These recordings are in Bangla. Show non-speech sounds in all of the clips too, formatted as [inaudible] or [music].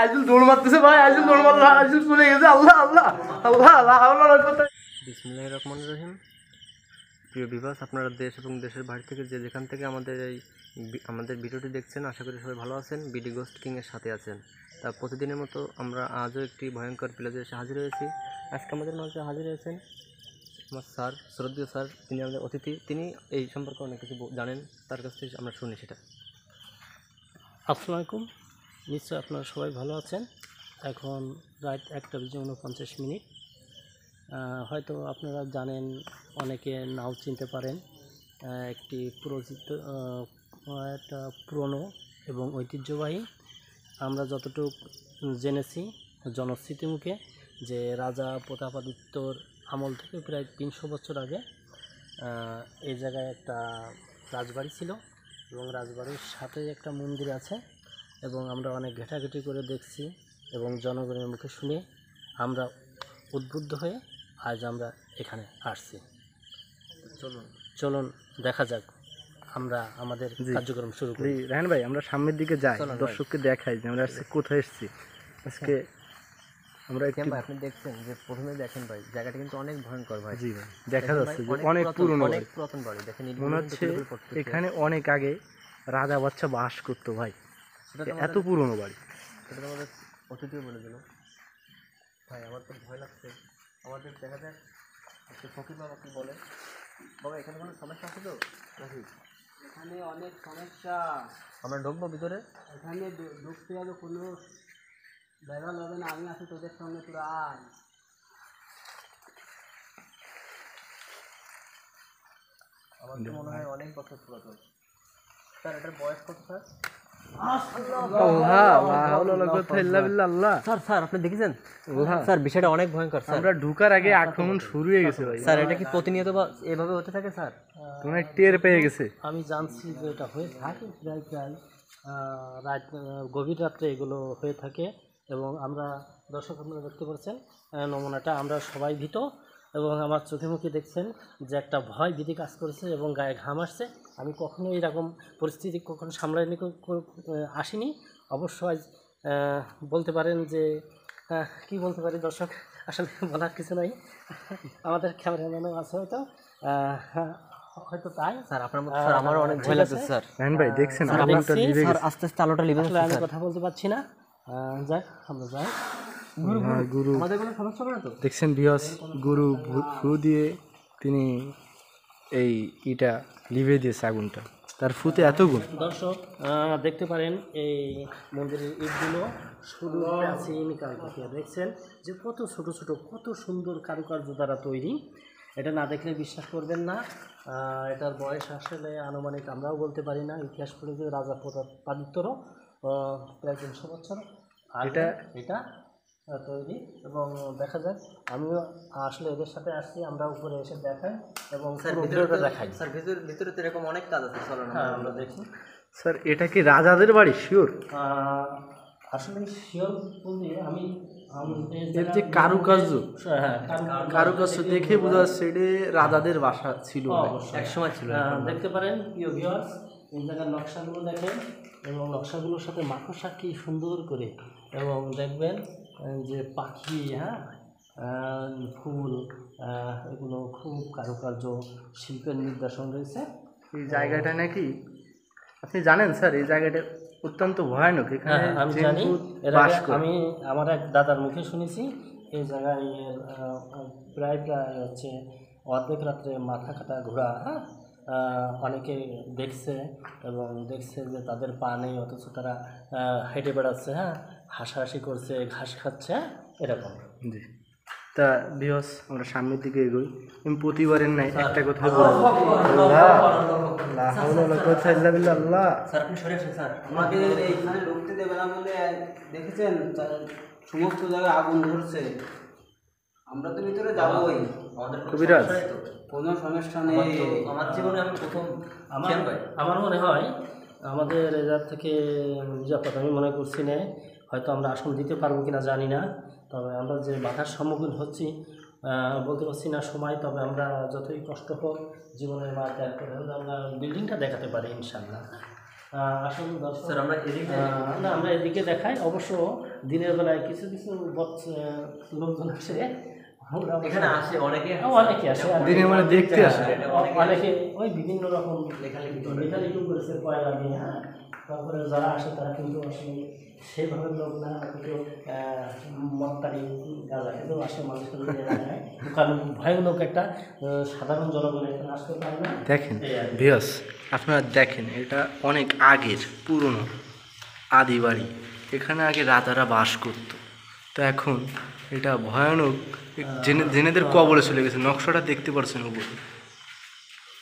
আইজুল দৌড় মারতেছে ভাই আইজুল দৌড় মারলো আইজুল চলে গেছে। আল্লাহ আল্লাহ আল্লাহ আল্লাহ বিসমুল্লাহ রহমান রহিম। প্রিয় বিভাস আপনারা দেশ এবং দেশের বাইরে থেকে যে যেখান থেকে আমাদের এই আমাদের ভিডিওটি দেখছেন আশা করি সবাই ভালো আছেন। বিডি গোস্ট কিংয়ের সাথে আছেন। তা প্রতিদিনের মতো আমরা আজও একটি ভয়ঙ্কর প্লেজে এসে হাজির হয়েছি। আজকে আমাদের মাঝে হাজির হয়েছেন আমার স্যার শ্রদ্ধীয় স্যার তিনি আমাদের অতিথি। তিনি এই সম্পর্কে অনেক কিছু জানেন। তার কাছ থেকে আমরা শুনি সেটা। আসসালামু আলাইকুম। নিশ্চয় আপনারা সবাই ভালো আছেন। এখন রাত একটা বেজে উনপঞ্চাশ মিনিট। হয়তো আপনারা জানেন, অনেকে নাও চিনতে পারেন একটি পুরোচিত একটা পুরনো এবং ঐতিহ্যবাহী, আমরা যতটুকু জেনেছি জনশ্রুতি মুখে যে রাজা প্রতাপাদিত্যর আমল থেকে প্রায় তিনশো বছর আগে এই জায়গায় একটা রাজবাড়ি ছিল এবং রাজবাড়ির সাথে একটা মন্দির আছে। এবং আমরা অনেক ঘেটাঘেটি করে দেখছি এবং জনগণের মুখে শুনে আমরা উদ্বুদ্ধ হয়ে আজ আমরা এখানে আসছি। চলুন। চলুন দেখা যাক। আমরা আমাদের কার্যক্রম শুরু করি। জি ভাই আমরা সামনের দিকে যাই দর্শককে দেখাই যে আমরা আজকে কোথায় এসেছি। আজকে আমরা ভাই আপনি দেখছেন যে প্রথমে দেখেন ভাই জায়গাটা কিন্তু অনেক ভয়ঙ্কর ভাই। জি ভাই দেখা যাচ্ছে যে অনেক পুরনো অনেক পুরাতন বাড়ি। দেখেন মনে হচ্ছে। এখানে অনেক আগে রাজা বাচ্চা বাস করতো ভাই। এত পুরনো বাড়ি। সেটা তো আমাদের অতিথিও বলে দিল ভাই আমার তো ভয় লাগছে। আমাদের দেখা যাক আজকে ফকির বাবা কি বলে। বাবা এখানে কোনো সমস্যা আছে তো? নাকি? এখানে অনেক সমস্যা। আমরা ঢুকবো ভিতরে? এখানে ঢুকতে হবে কোনো বেড়াল হবে না। আমি আছি তোদের সঙ্গে তোরা আয়। আমার তো মনে হয় অনেক বছর পুরাতন। স্যার এটার বয়স কত স্যার? স্যার স্যার আপনি দেখেছেন? স্যার বিষয়টা অনেক ভয়ঙ্কর স্যার। আমরা ঢুকার আগে আক্রমণ শুরু হয়ে গেছে ভাই। স্যার এটা কি প্রতিনিয়ত এভাবে হতে থাকে স্যার? তোমার টের পেয়ে গেছে। আমি জানছি যে এটা হয়ে থাকে প্রায় প্রায় রাত গভীর রাত্রে এগুলো হয়ে থাকে এবং আমরা দর্শক আপনারা দেখতে পাচ্ছেন নমুনাটা আমরা সবাই ভীত এবং আমার চোখে মুখে দেখছেন যে একটা ভয় ভীতি কাজ করেছে এবং গায়ে ঘাম আসছে। আমি কখনো এরকম পরিস্থিতি কখনো কো- আসিনি। অবশ্যই আহ, বলতে পারেন যে কি বলতে পারি দর্শক? আসলে বলার কিছু নাই। আমাদের ক্যামেরাম্যানও আছে হয়তো। হয়তো তাই। স্যার আপনার মতো স্যার আমারও অনেক ভয় লাগছে স্যার। ভাই দেখছেন স্যার, লিভে গেছে। আস্তে আস্তে আলোটা লিভে আমি কথা বলতে পারছি না। যাক আমরা যাই। গুরু আমাদের কোনো সমস্যা হবে না তো? দেখছেন বিহস গুরু ভু- দিয়ে তিনি এই ইটা লিভে দিয়েছে আগুনটা তার ফুতে এত গুণ। দর্শক দেখতে পারেন এই মন্দিরের ইটগুলো শুরু প্রাচীনকাল থেকে দেখছেন যে কত ছোট ছোট কত সুন্দর কারুকার্য দ্বারা তৈরি। এটা না দেখলে বিশ্বাস করবেন না। এটার বয়স আসলে আনুমানিক আমরাও বলতে পারি না। ইতিহাস পড়ে যে রাজা প্রতাপাদিত্যরও প্রায় তিনশো বছর। আগে এটা- এটা তৈরি এবং দেখা যাক আমিও আসলে এদের সাথে আসছি আমরা উপরে এসে দেখাই এবং পুরো ভিডিওটা দেখাই। স্যার ভিতরে ভিতরে তো এরকম অনেক কাজ আছে চলো হ্যাঁ আমরা দেখি। স্যার এটা কি রাজাদের বাড়ি? শিওর আসলে শিওর বলতে আমি এর যে কারুকার্য। হ্যাঁ কারুকার্য দেখে বোঝা যাচ্ছে এটা রাজাদের বাসা ছিল। এক সময় ছিল দেখতে পারেন প্রিয় ভিউয়ার্স এই জায়গার নকশাগুলো দেখেন এবং নকশাগুলোর সাথে মাকড়সা কি সুন্দর করে এবং দেখবেন যে পাখি হ্যাঁ? ফুল এগুলো খুব কারুকার্য শিল্পের নির্দেশন রয়েছে। এই জায়গাটা নাকি? আপনি জানেন স্যার এই জায়গাটা অত্যন্ত ভয়ানক। এখানে হ্যাঁ আমি জানি। আমি আমার এক দাদার মুখে শুনেছি এই জায়গায় প্রায় প্রায় হচ্ছে অর্ধেক রাত্রে মাথা কাটা ঘোরা হ্যাঁ? অনেকে দেখছে এবং দেখছে যে তাদের পা নেই অথচ তারা হেঁটে বেড়াচ্ছে হ্যাঁ? হাসাহাসি করছে ঘাস খাচ্ছে হ্যাঁ? এরকম। জি। তা বিহস আমরা সামনের দিকে এগোই। আমি প্রতিবারের নাই একটা কথা বলব। আল্লাহ লা হাওলা ওয়ালা কুওয়াতা ইল্লা বিল্লাহ। আল্লাহ স্যার আপনি সরে আসেন স্যার। আমাকে এইখানে ঢুকতে দেবে না বলে দেখেছেন সমস্ত জায়গায় আগুন ধরছে। আমরা তো ভিতরে যাবোই। কবিরাজ। কোনো সমস্যা আমার নেই আমার জীবনে আমি প্রথম আমার আমার মনে হয় আমাদের এজার থেকে নিরাপদ আমি মনে করছি না হয়তো আমরা আসন দিতে পারব কিনা জানি না। তবে আমরা যে বাধার সম্মুখীন হচ্ছি বলতে পারছি না সময় তবে আমরা যতই কষ্ট হোক জীবনের মা ত্যাগ করে হলেও আমরা বিল্ডিংটা দেখাতে পারি ইনশাল্লাহ আহ, আসুন দর্শক স্যার আমরা এদিকে না আমরা এদিকে দেখাই। অবশ্য দিনের বেলায় কিছু কিছু লোকজন আসে। এখানে আসে অনেকে হ্যাঁ, অনেকে আসে। দিনের দেখতে আসে। অনেকে ওই বিভিন্ন রকম লেখালেখি লেখালেখি করেছে পয়লা দিয়ে হ্যাঁ। তারপরে যারা আসে তারা কিন্তু আসলে সেইভাবে লোক না কিন্তু মত্তারি গাঁজা খেতেও আসে মানুষের মধ্যে এলাকায়। কারণ ভয়ানক একটা সাধারণ জনগণ এখানে আসতে পারে না। দেখেন ভিয়স আপনারা দেখেন এটা অনেক আগের পুরনো আদি বাড়ি। এখানে আগে রাজারা বাস করতো। তো এখন এটা ভয়ানক জেনে জেনেদের কবলে চলে গেছে। নকশাটা দেখতে পারছেন উপরে।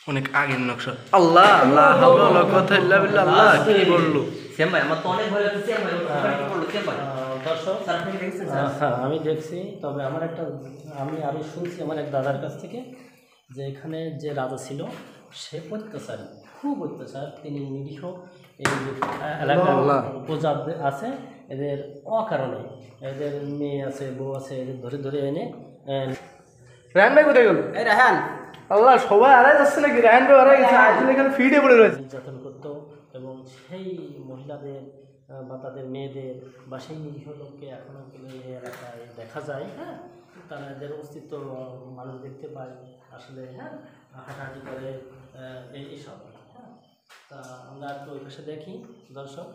অনেক আগের নকশা। আল্লাহ আল্লাহ হাওলা কুওয়াতা ইল্লা বিল্লাহ, আল্লাহ কি বলল? শ্যাম ভাই আমার তো অনেক ভয় লাগছে শ্যাম ভাই কি করল শ্যাম ভাই। দর্শক স্যার আপনি দেখছেন আহ, স্যার হ্যাঁ আমি দেখছি তবে আমার একটা আমি আরও শুনছি আমার এক দাদার কাছ থেকে যে এখানে যে রাজা ছিল সে অত্যাচারী খুব অত্যাচার তিনি নিরীহ এই এলাকার প্রজা আছে এদের অকারণে এদের মেয়ে আছে বউ আছে এদের ধরে ধরে এনে রায়ন ভাই কোথায় গেল? এই রাহান আল্লাহ সবাই আড়াই যাচ্ছে নাকি? রায়ন ভাই আড়াই গেছে আসলে এখানে ফিডে পড়ে রয়েছে। নির্যাতন করত এবং সেই মহিলাদের বা তাদের মেয়েদের বা সেই নিরীহ লোককে এখনও কিন্তু এই এলাকায় দেখা যায় হ্যাঁ? তারা এদের অস্তিত্ব মানুষ দেখতে পায় আসলে হ্যাঁ? হাঁটাহাঁটি করে এই এইসব হ্যাঁ? তা আমরা একটু ওই পাশে দেখি দর্শক।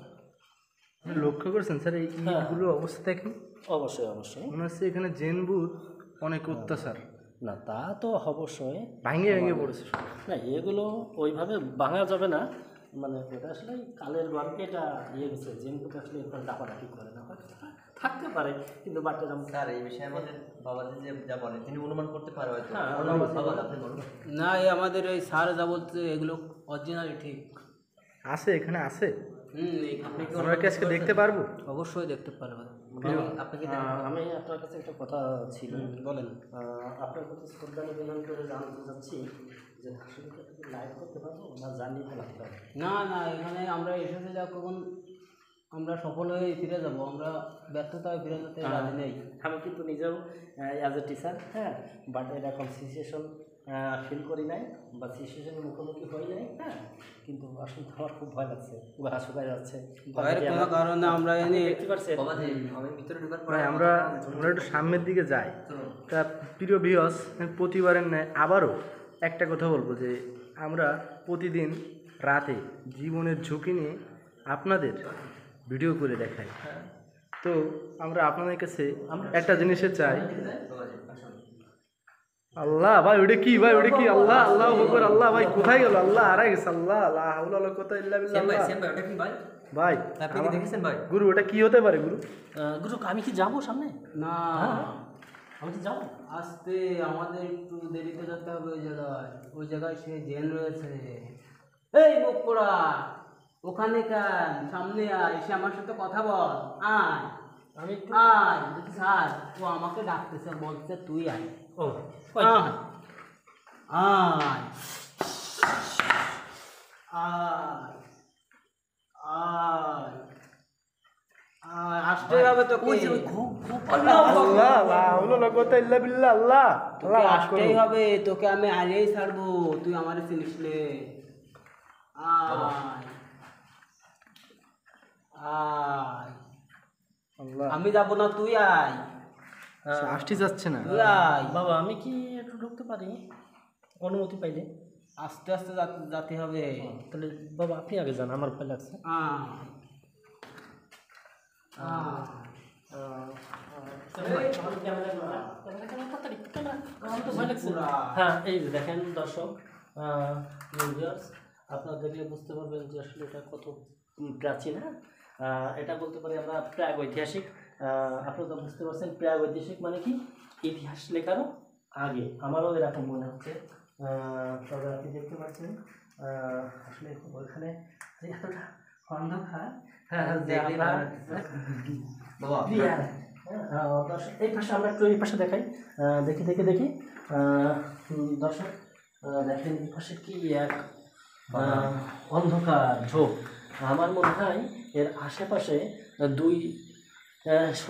লক্ষ্য করছেন স্যার এই হ্যাঁ। অবস্থা দেখেন? অবশ্যই অবশ্যই। মনে হচ্ছে এখানে জেন বুথ অনেক অত্যাচার। না তা তো অবশ্যই। ভাঙে ভেঙে পড়েছে না এগুলো ওইভাবে ভাঙা যাবে না। মানে এটা আসলে কালের গল্পে এটা ইয়ে গেছে জেনপুতে আসলে এরকম ডাকাডাকি করে না। থাকতে পারে কিন্তু এরকম স্যার এই বিষয়ে আমাদের বাবাজি যে যা বলে তিনি অনুমান করতে পারে হয়তো। হ্যাঁ, না এই আমাদের এই স্যার যা বলছে এগুলো অরিজিনালি ঠিক। আছে এখানে আছে। হুম আমরা কি আজকে দেখতে পারব? অবশ্যই দেখতে আহ, আমি আপনার কাছে একটা কথা ছিল। বলেন আপনার কাছে শ্রদ্ধা নিবেদন করে জানতে চাচ্ছি যে লাইভ করতে পারব না জানিয়ে ফেলাতে হবে না না এখানে আমরা এসেছে যা কখন আমরা সফল হয়ে ফিরে যাব আমরা ব্যর্থতায় ফিরে যেতে রাজি নেই। আমি কিন্তু নিজেও অ্যাজ এ টিচার হ্যাঁ বাট এরকম সিচুয়েশন ফিল করি নাই বা সিচুয়েশনের মুখোমুখি হই নাই হ্যাঁ? কিন্তু আসলে আমার খুব ভয় লাগছে গা শুকায় যাচ্ছে। ভয়ের কোনো কারণে আমরা এনে দেখতে পাচ্ছেন বাবাজি আমি ভিতরে ঢোকার পর ভাই আমরা আমরা একটু সামনের দিকে যাই। তা প্রিয় বিহস প্রতিবারের ন্যায় আবারও একটা কথা বলব যে আমরা প্রতিদিন রাতে জীবনের ঝুঁকি নিয়ে আপনাদের ভিডিও করে দেখাই। তো আমরা আপনাদের কাছে একটা জিনিসে চাই। আল্লাহ ভাই ওটা কি ভাই ওটা কি? আল্লাহ আল্লাহ আকবার আল্লাহ ভাই কোথায় গেল? আল্লাহ আড়াই গেছে আল্লাহ আল্লাহ ওয়ালা কুওয়াতা ইল্লা বিল্লাহ ভাই ভাই ওটা কি ভাই? ভাই আপনি কি দেখেছেন ভাই? গুরু ওটা কি হতে পারে গুরু? আহ, গুরু আমি কি যাব সামনে? না। আমি কি যাব? আসতে আমাদের একটু দেরিতে যেতে হবে ওই জায়গায়। ওই জায়গায় সে জেন রয়েছে। এই মুখ পোড়া ওখানে কেন? সামনে আয় এসে আমার সাথে কথা বল। আয়। আমি আয়। স্যার ও আমাকে ডাকতেছে বলছে তুই আয়। ও ওই, আয়। আয়। আয়। আয়। আয় আসতে হবে তোকে। ওই খুব খুব আল্লাহ আল্লাহ হাওলা ওয়ালা কুওয়াতা ইল্লা বিল্লাহ আল্লাহ। আল্লাহ আসতেই হবে তোকে আমি আরেই ছাড়বো। তুই আমার চিনিস নে। আমি যাব না তুই আয়। আসতে যাচ্ছে না। বাবা আমি কি একটু ঢুকতে পারি? অনুমতি পাইলে। আস্তে আস্তে যাতে- হবে। তাহলে বাবা আপনি আগে যান আমার ভয় লাগছে। হ্যাঁ এই যে দেখেন দর্শক আপনারা দেখলে বুঝতে পারবেন যে আসলে এটা কত প্রাচীন হ্যাঁ? এটা বলতে পারি আমরা প্রাগ ঐতিহাসিক আহ, আপনারা তো বুঝতে পারছেন প্রাগ ঐতিহাসিক মানে কি? ইতিহাস লেখারও আগে। আমারও এরকম মনে হচ্ছে। তবে আপনি দেখতে পাচ্ছেন আসলে ওইখানে এতটা অন্ধকার হ্যাঁ হ্যাঁ, [laughs] দর্শক, এই পাশে আমরা একটু এই পাশে দেখাই। দেখি দেখি দেখি। দর্শক দেখেন এই পাশে কি এক অন্ধকার ঝোপ। আমার মনে হয় এর আশেপাশে দুই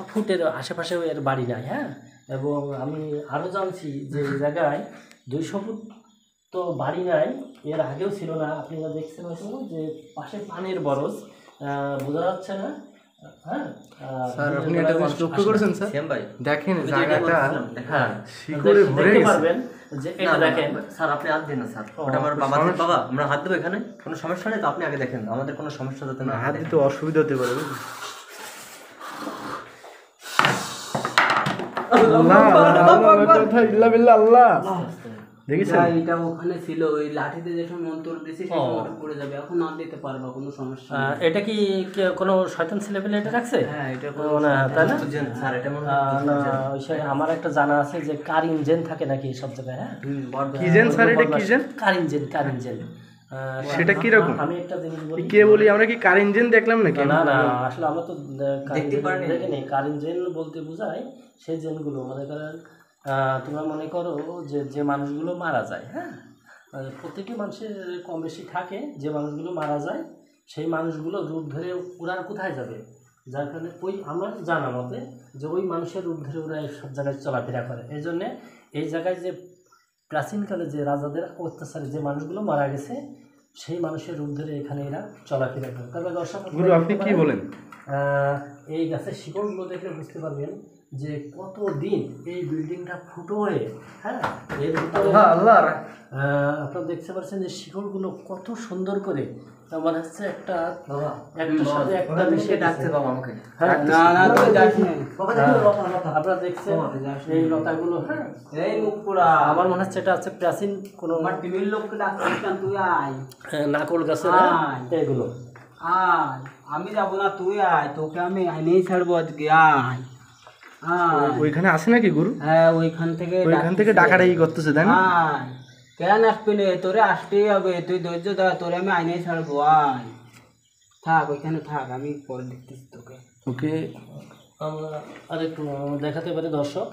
ফুটের আশেপাশেও এর বাড়ি নাই হ্যাঁ? এবং আমি আরও জানছি যে এই জায়গায় দুইশো ফুট তো বাড়ি নাই এর আগেও ছিল না। আপনারা দেখছেন হয়তো যে পাশে পানির বরজ বোঝা যাচ্ছে না। হ্যাঁ স্যার আপনি দিনের একটা বেলায় জিনিস মানুষ লক্ষ্য করেছেন স্যার দেখেন ওই যে এটা জায়গাটা হ্যাঁ শিকড়ে ভরে পারবেন যে এটা দেখেন। স্যার আপনি হাত দিন না স্যার। ওটা আমার বাবা বাবা আমরা হাত দেবো এখানে কোনো সমস্যা নেই তো আপনি আগে দেখেন আমাদের কোনো সমস্যা যাতে না হাত হয়। দিতে অসুবিধা হতে পারে আল্লাহ। দেখেছেন? এটা ওখানে ছিল ওই লাঠিতে যে সময় মন্ত্র দিছি সেই সময়টা পড়ে যাবে। এখন না দিতে পারবা কোনো সমস্যা এটা কি কোনো শয়তান ছেলেপেলে এটা রাখছে? হ্যাঁ এটা ও, না, তাই না? স্যার এটা মনে আমার একটা জানা আছে যে কারিন জেন থাকে নাকি সব জায়গায় হ্যাঁ? কি জেন স্যার এটা কি জেন? কারিন জেন কারিন জেন সেটা কীরকম? আমি একটা জিনিস বলি কে বলি? আমরা কি কার ইঞ্জিন দেখলাম নাকি? না না আসলে আমরা তো দেখতে পারিনি। দেখিনি কারেন্ট জেন বলতে বোঝায় সেই জেনগুলো মনে করেন আহ, তোমরা মনে করো যে যে মানুষগুলো মারা যায় হ্যাঁ? প্রত্যেকটি মানুষের কম বেশি থাকে। যে মানুষগুলো মারা যায় সেই মানুষগুলো রূপ ধরে ওরা কোথায় যাবে? যার কারণে ওই আমার জানা মতে যে ওই মানুষের রূপ ধরে ওরা সব জায়গায় চলাফেরা করে। এই জন্যে এই জায়গায় যে প্রাচীনকালে যে রাজাদের অত্যাচারে যে মানুষগুলো মারা গেছে সেই মানুষের রূপ ধরে এখানে এরা চলাফেরা করে। তবে দর্শক আপনি কি বলেন? আহ, এই গাছের শিকড়গুলো দেখে বুঝতে পারবেন যে কত দিন এই বিল্ডিংটা ফুটো হয়ে হ্যাঁ? এর ভিতরে আপনারা দেখতে পাচ্ছেন যে শিকড়গুলো কত সুন্দর করে আহ, মনে হচ্ছে একটা বাবা একটা সাথে একটা মিশে ডাকতে। বাবা আমাকে হ্যাঁ, না না তুই যাস হ্যাঁ, আপনারা দেখছেন এই লতাগুলো হ্যাঁ? এই মুখ পোড়া আমার মনে হচ্ছে এটা হচ্ছে প্রাচীন কোনো আমার টিভির লোককে ডাকছিস কেন? তুই আয়। নাকল গাছের। হ্যাঁ, এগুলো। আয়। আমি যাব না তুই আয়। তোকে আমি আইনেই ছাড়বো আজকে। আয়। ওইখানে আসে নাকি গুরু? হ্যাঁ ওইখান থেকে ওইখান থেকে ডাকাডাকি করতেছে তাই না? আয় কেন আসবি না? তোরে আসতেই হবে। তুই ধৈর্য ধর তোরে আমি আইনেই ছাড়বো আয়। থাক ওইখানে থাক আমি পরে দেখতেছি তোকে। ওকে। আমরা আরেকটু দেখাতে পারি দর্শক।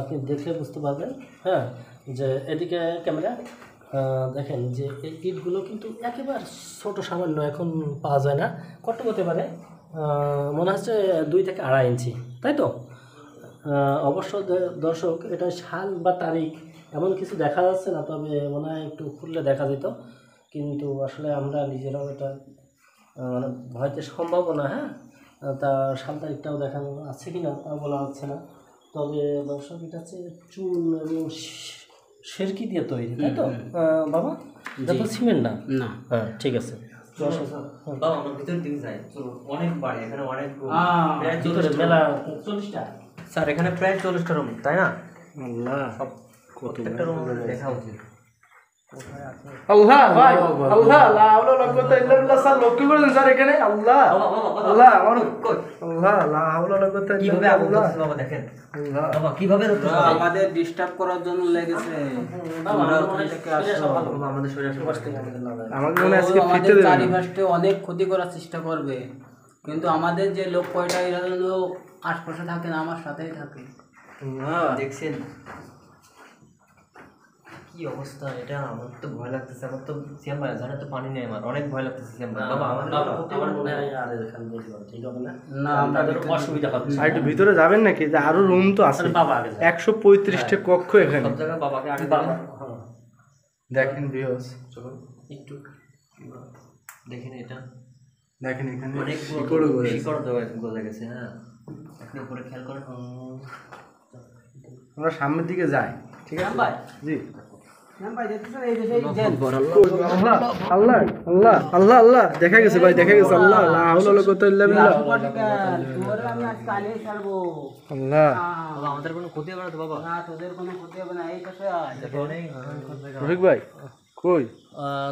আপনি দেখলে বুঝতে পারবেন হ্যাঁ যে এদিকে ক্যামেরা দেখেন যে এই ইটগুলো কিন্তু একেবারে ছোট সামান্য এখন পাওয়া যায় না। কত হতে পারে মনে হচ্ছে দুই থেকে আড়াই ইঞ্চি তাই তো? অবশ্য দর্শক এটা সাল বা তারিখ এমন কিছু দেখা যাচ্ছে না তবে মনে হয় একটু খুললে দেখা যেত। কিন্তু আসলে আমরা নিজেরাও এটা মানে হয়তো সম্ভব না হ্যাঁ? তা সাল তারিখটাও দেখানো আছে কি না তাও বলা হচ্ছে না। তবে দর্শক এটা হচ্ছে চুন এবং সেরকি দিয়ে তৈরি তাই তো? বাবা? এটা তো সিমেন্ট না? না। হ্যাঁ ঠিক আছে। বাবা আমরা ভিতরের দিকে যাই। চলো অনেক বাড়ি এখানে অনেক ভিতরে মেলা চল্লিশটা। স্যার এখানে প্রায় চল্লিশটা রুম তাই না? আল্লাহ প্রত্যেকটা রুম দেখা উচিত। আল্লাহ ভাই আল্লাহ লা হাওলা ওয়ালা কুওয়াতা ইল্লা বিল্লাহ স্যার লক্ষ্য করেছেন স্যার এখানে? আল্লাহ আল্লাহ আমার আল্লাহ লা হাওলা ওয়ালা কুওয়াতা কীভাবে আল্লাহ। বাবা দেখেন। আল্লাহ। বাবা কীভাবে আমাদের ডিস্টার্ব করার জন্য লেগেছে। তোমরা ওখান থেকে আসো। আমাদের শরীরে আমাকে মনে আজকে ফিরতে দেবে চারিপাশে অনেক ক্ষতি করার চেষ্টা করবে। কিন্তু আমাদের যে লোক কয়টা এরা আশপাশে থাকে না আমার সাথেই থাকে। দেখছেন? কি অবস্থা এটা আমার তো ভয় লাগতেছে আমার তো সিয়াম ভাই জানে তো পানি নেই আমার অনেক ভয় লাগতেছে সিয়াম ভাই বাবা আমাদের আমার মনে হয় আর এখানে ভালো ঠিক হবে না? না আমরা তাদের অসুবিধা হচ্ছে আর একটু ভিতরে যাবেন নাকি? যে আরও রুম তো আছে। বাবা আগে পঁয়ত্রিশটা কক্ষ এখানে। সব জায়গায় বাবাকে আগে বাবা। হ্যাঁ। দেখেন ভিউস চলো একটু দেখেন এটা। দেখেন এখানে অনেক শিকড় গেছে হ্যাঁ। আপনি উপরে খেয়াল করেন আমরা সামনের দিকে যাই ঠিক আছে? ভাই জি। ভাই দেখতেছেন এই দেশে এই জেল। আল্লাহ আল্লাহ আল্লাহ আল্লাহ আল্লাহ দেখা গেছে ভাই দেখা গেছে আল্লাহ আল্লাহ আমাদের কোনো ক্ষতি হবে না তো বাবা? না তোদের কোনো ক্ষতি হবে না এই। রফিক ভাই কই?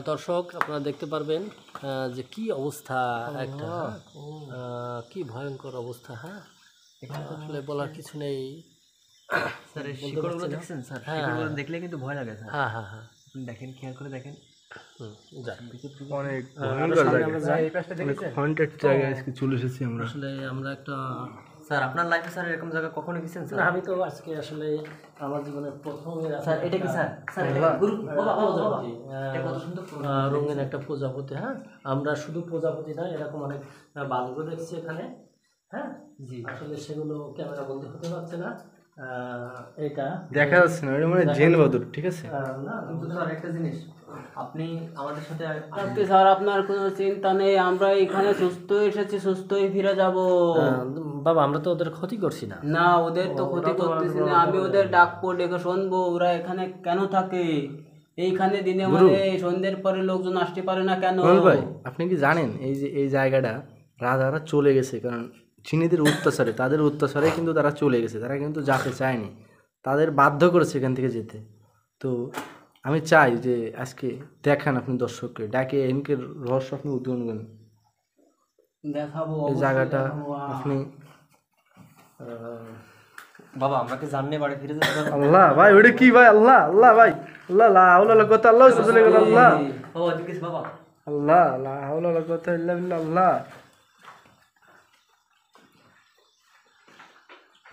দর্শক আপনারা দেখতে পারবেন যে কি অবস্থা একটা হ্যাঁ? কি ভয়ঙ্কর অবস্থা হ্যাঁ? আসলে বলার কিছু নেই। স্যার শিকড়গুলো দেখছেন স্যার? হ্যাঁ। শিকড়গুলো দেখলে কিন্তু ভয় লাগে স্যার। হ্যাঁ হ্যাঁ হ্যাঁ। দেখেন খেয়াল করে দেখেন। অনেক ভয়ঙ্কর জায়গা। আমরা যাই। অনেক হন্টেড জায়গায় আজকে চলে এসেছি আমরা। আসলে আমরা একটা স্যার আপনার লাইফে স্যার এরকম জায়গা কখনো গেছেন স্যার? আমি তো আজকে আসলে আমার জীবনে প্রথম স্যার এটা কি স্যার? স্যার গুরু বাবা বাবা বাবা। এটা কত সুন্দর আহ, রঙিন একটা প্রজাপতি হ্যাঁ? আমরা শুধু প্রজাপতি না এরকম অনেক বালুও দেখছি এখানে হ্যাঁ? জি। আসলে সেগুলো ক্যামেরা বন্দি হতে পারছে না আহ, এটা। দেখা যাচ্ছে না এটা মানে জেন বাদুর ঠিক আছে? না কিন্তু স্যার একটা জিনিস আপনি আমাদের সাথে আপনি স্যার আপনার কোনো চিন্তা নেই আমরা এখানে সুস্থ এসেছি সুস্থই ফিরে যাব। বাবা আমরা তো ওদের ক্ষতি করছি না। না ওদের তো ক্ষতি করতেছি না আমি ওদের ডাকবো ডেকে শুনব ওরা এখানে কেন থাকে? এইখানে দিনে মানে সন্ধ্যের পরে লোকজন আসতে পারে না কেন? ভাই আপনি কি জানেন এই যে এই জায়গাটা রাজারা চলে গেছে? কারণ চীনিদের অত্যাচারে তাদের অত্যাচারে কিন্তু তারা চলে গেছে তারা কিন্তু যেতে চায়নি। তাদের বাধ্য করেছে এখান থেকে যেতে। তো আমি চাই যে আজকে দেখান আপনি দর্শককে ডাকে এমকে রহস্য আপনি উদ্বোধন করেন। দেখাবো এই জায়গাটা আপনি বাবা আমাকে জানলে বাড়ি ফিরে যেতে আল্লাহ ভাই ওটা কি ভাই? আল্লাহ আল্লাহ ভাই আল্লাহ লা হাওলা কুওয়াতা আল্লাহ চলে গেল আল্লাহ। ও বাবা আল্লাহ লা হাওলা কুওয়াতা ইল্লা বিল্লাহ আল্লাহ।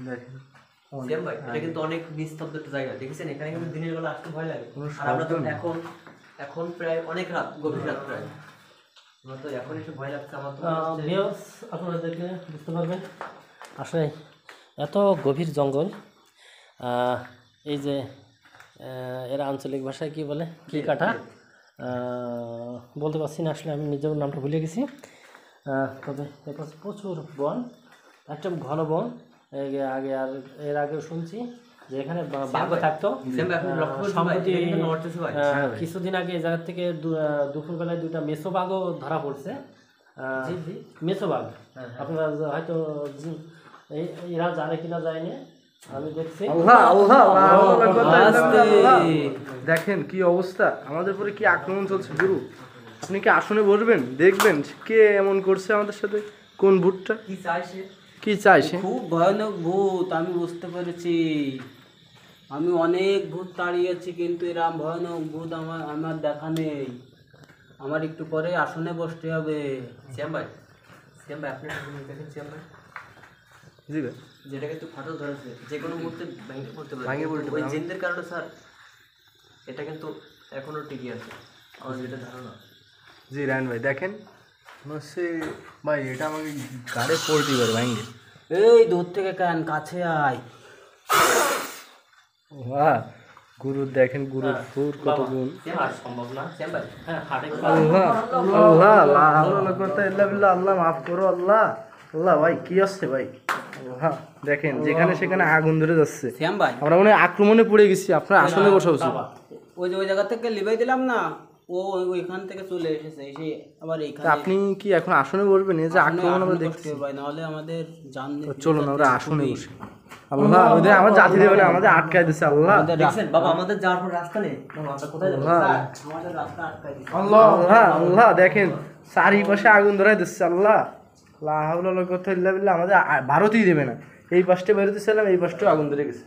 দেখেন। সেম ভাই এটা কিন্তু অনেক নিস্তব্ধ একটা জায়গা দেখেছেন? এখানে কিন্তু দিনের বেলা আসতে ভয় লাগে। আর আমরা তো এখন এখন প্রায় অনেক রাত গভীর রাত প্রায়। আমার তো এখন একটু ভয় লাগছে আমার তো দেখলে বুঝতে পারবেন আসলে এত গভীর জঙ্গল। এই যে এরা আঞ্চলিক ভাষায় কি বলে? কি কাটা? বলতে পারছি না আসলে আমি নিজেও নামটা ভুলে গেছি। তবে প্রচুর বন একদম ঘন বন। আগে আর এর আগেও শুনছি যে এখানে বাঘ থাকতো সম্প্রতি কিছুদিন আগে এই জায়গা থেকে দুপুরবেলায় দুইটা মেসো বাঘও ধরা পড়ছে মেসো বাঘ আপনারা হয়তো এরা জানে কিনা। বিল্লাহ, আল্লাহ। দেখেন কি অবস্থা আমাদের উপরে কি আক্রমণ চলছে গুরু আপনি কি আসনে বসবেন দেখবেন কে এমন করছে আমাদের সাথে কোন ভূতটা কি চাই সে কি চাইছে? খুব ভয়ানক ভূত আমি বুঝতে পেরেছি। আমি অনেক ভূত তাড়িয়েছি কিন্তু এরম ভয়ানক ভূত আমার আমার দেখা নেই। আমার একটু পরে আসনে বসতে হবে। শ্যাম ভাই শ্যাম ভাই আপনি দেখেন শ্যাম ভাই। জি ভাই। যেটা কিন্তু ফাটল ধরেছে যে কোনো মুহূর্তে ভেঙে পড়তে পারে। ভেঙে পড়তে পারে। জিনদের কারণে স্যার এটা কিন্তু এখনও টিকে আছে। আমার যেটা ধারণা। জি রায়ন ভাই দেখেন। হচ্ছে ভাই এটা আমাকে গাড়ে পড়তে পারে ভাঙ্গে এই দূর থেকে কেন? কাছে আয়। বাহ গুরু দেখেন গুরুর ফুর কত গুণ। সম্ভব না শ্যাম ভাই হ্যাঁ আল্লাহ আল্লাহ। ইল্লা মাফ করো আল্লাহ। আল্লাহ ভাই কি আসছে ভাই? দেখেন যেখানে সেখানে আগুন ধরে যাচ্ছে। শ্যাম ভাই আমরা মনে হয় আক্রমণে পড়ে গেছি আপনার আসলে বসা উচিত ওই যে ওই জায়গা থেকে লিবাই দিলাম না ও ওই- ওইখান থেকে চলে এসেছে এসে আবার এইখানে আপনি কি এখন আসনে বসবেন? এই যে আক্রমণ আমরা দেখছি ভাই নাহলে আমাদের জান চলুন আমরা আসনে বসি। আল্লাহ ওদের আমার জাতি দেবে না আমাদের আটকায় দিচ্ছে আল্লাহ। দেখছেন বাবা আমাদের যাওয়ার পর রাস্তা নেই। আমরা কোথায় যাব? আমাদের রাস্তা দিচ্ছে আল্লাহ আল্লাহ আল্লাহ দেখেন চারিপাশে আগুন ধরাই দিচ্ছে আল্লাহ। লা হাওলা ওয়ালা কুওয়াতা ইল্লা বিল্লাহ আমাদের ভারতই দেবে না। এই পাশটা বেরোতেছিলাম এই পাশটাও আগুন ধরে গেছে।